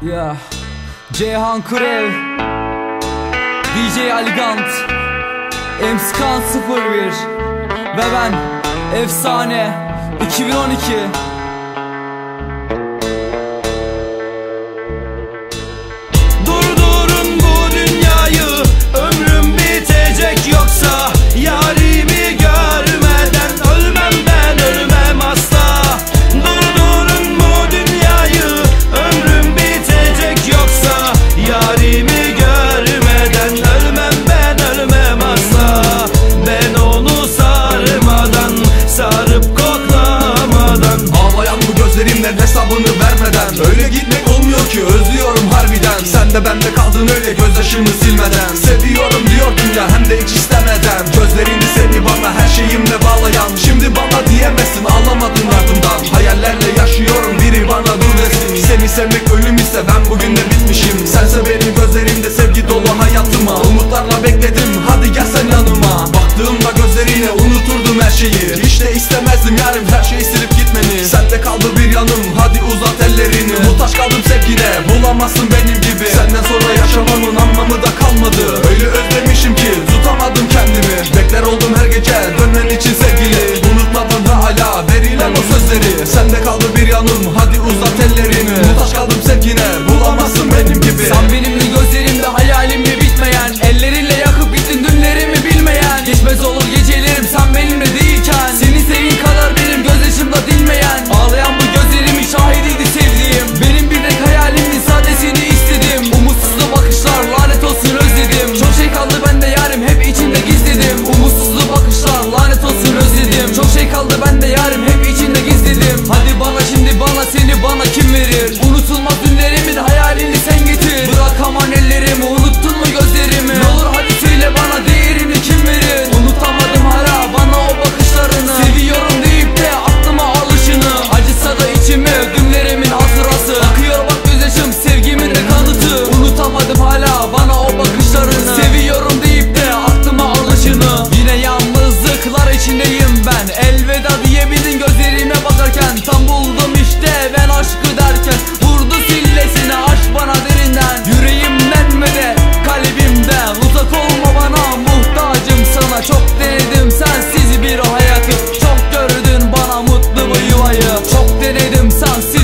Ya Ceyhan Kurev DJ Aligant Emskan 01 Ve ben Efsane 2012 gözyaşımı silmeden. Seviyorum diyordun ya hem de hiç istemeden. Gözlerini seni bana her şeyimle bağlayan. Şimdi bana diyemezsin ağlamadın ardımdan Hayallerle yaşıyorum biri bana dur desin. Seni sevmek ölüm ise ben bugün de bitmişim. Sense benim gözlerimde sevgi dolu hayatıma. Umutlarla bekledim hadi gel sen yanıma. Baktığımda gözlerine unuturdum her şeyi. Hiç de istemezdim yarım her şeyi silip gitmeni. Sende kaldı bir yanım hadi uzat ellerini. Muhtaç kaldım sevgine bulamazsın benim gibi. Sen benimle gözlerimde hayalimle bitmeyen Ellerinle yakıp gittin dünlerimi bilmeyen. Geçmez olur gecelerim sen benimle değilken. Seni senin kadar benim gözyaşımda dinmeyen. Ağlayan bu gözlerimin şahidiydi sevdiğim. Benim bir tek hayalimdi sadece seni istedim. Umutsuzlu bakışlar lanet olsun özledim. Çok şey kaldı bende yarim hep içimde gizledim. Umutsuzlu bakışlar lanet olsun özledim. Çok şey kaldı bende yarim hep içimde gizledim. denedim sensiz